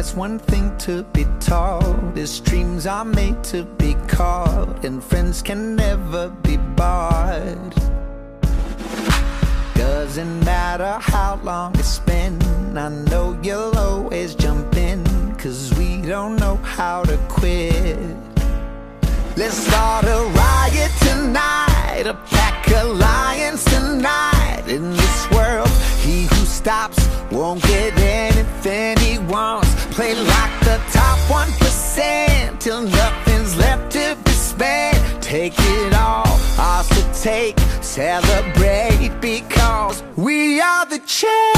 There's one thing to be taught is dreams are made to be caught, and friends can never be bought. Doesn't matter how long it's been, I know you'll always jump in, cause we don't know how to quit. Let's start a riot tonight, a pack lions tonight. In this world, he who stops won't get anything he wants. Play like the top 1% till nothing's left to be spent. Take it all, ours to take, celebrate because we are the champions,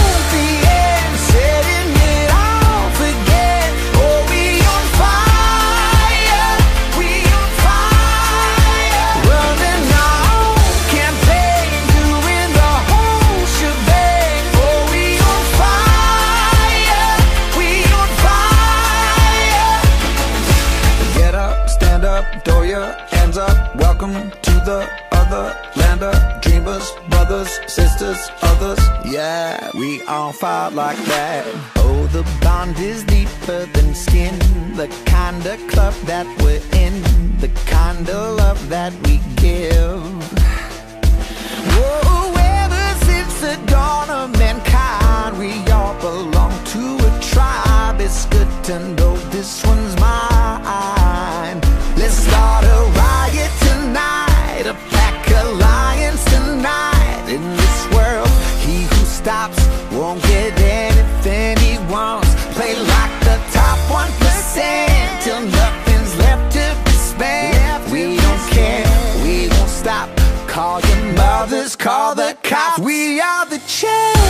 up, throw your hands up. Welcome to the other land of dreamers, brothers, sisters, others. Yeah, we all fight like that. Oh, the bond is deeper than skin. The kind of club that we're in, the kind of love that we give. Whoa, ever since the dawn of mankind, we all belong to a tribe. It's good to know this one's mine. Let's start a riot tonight, a pack of lions tonight. In this world, he who stops won't get anything he wants. Play like the top 1% till nothing's left to be spent. We don't care, we won't stop. Call your mothers, call the cops. We are the champions.